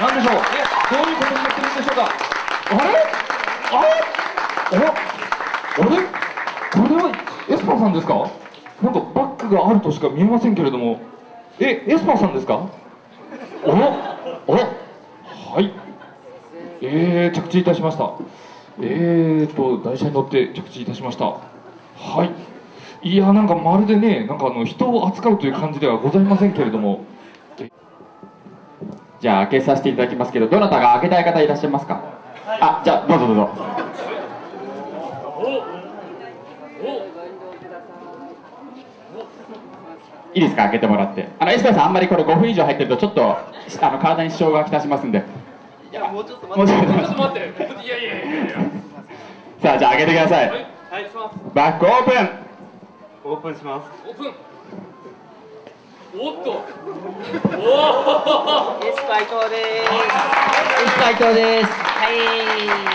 なんでしょう。どういうことになってるんでしょうかあれ？あああれ？これ？はエスパーさんですか？なんかバッグがあるとしか見えませんけれども。えエスパーさんですか？あらあらはい。えー、着地いたしました。えーと台車に乗って着地いたしました。はい。いやなんかまるでねなんかあの人を扱うという感じではございませんけれども。じゃあ開けさせていただきますけどどなたが開けたい方いらっしゃいますか？あじゃあどうぞどうぞ。いいですか？開けてもらって。あのエスパーさんあんまりこれ5分以上入ってるとちょっとあの体に支障がきたしますんで。いやもうちょっともうちょっとちょっと待って。いやいやいやいや。さあじゃあ開けてください。はい。します。バックオープン。オープンします。オープン。おっと。おお斉藤。です。はい。